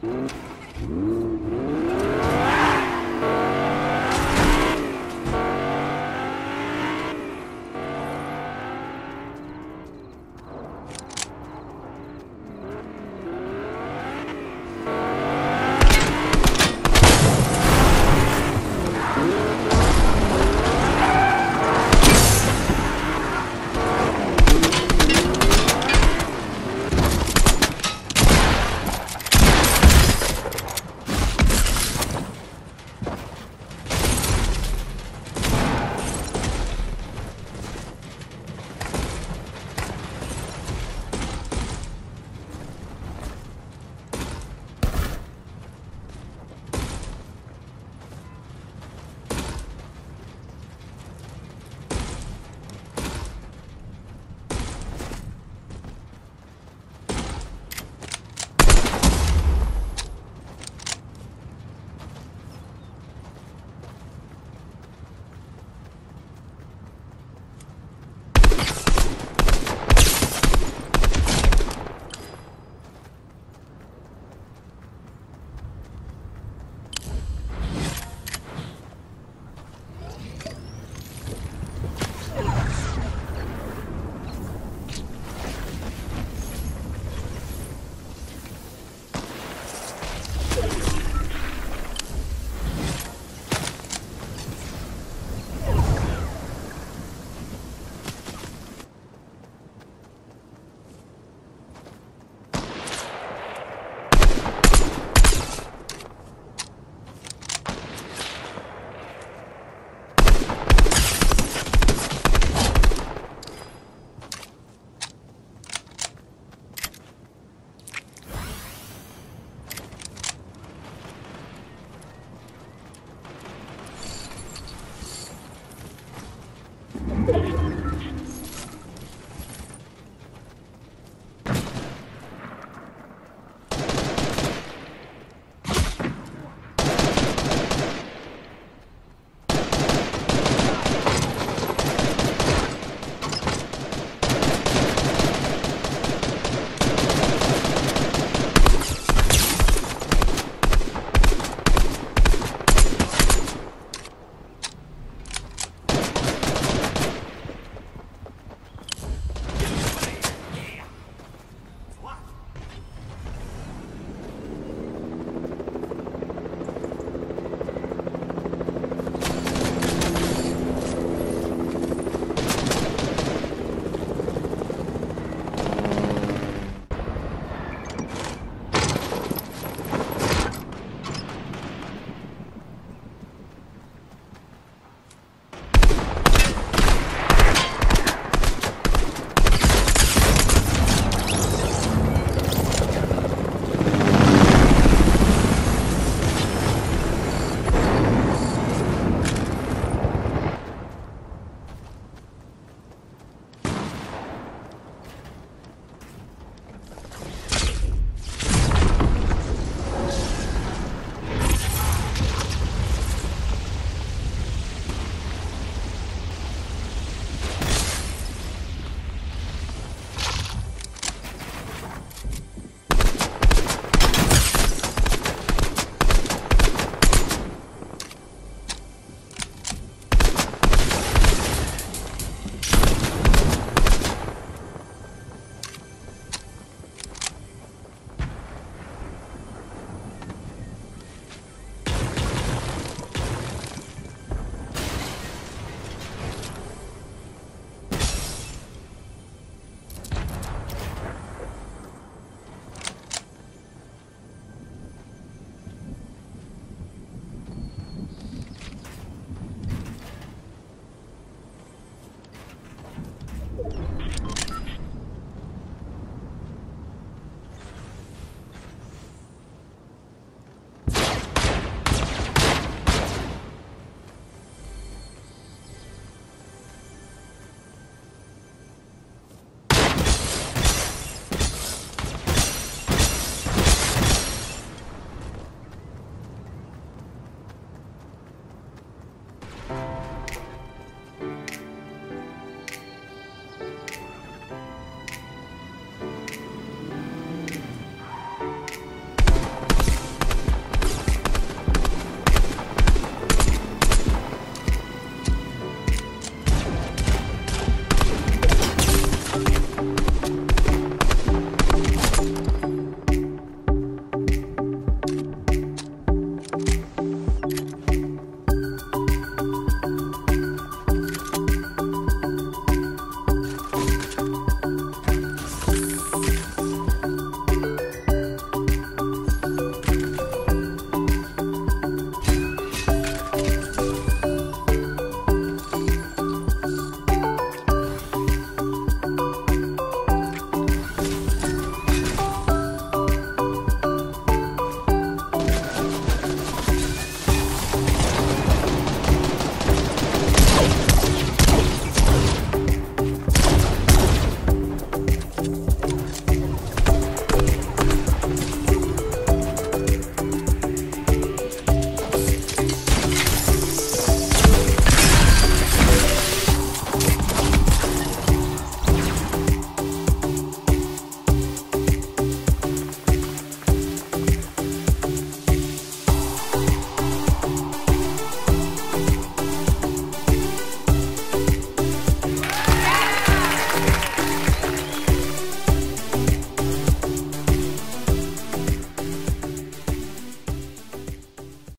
Mm-hmm.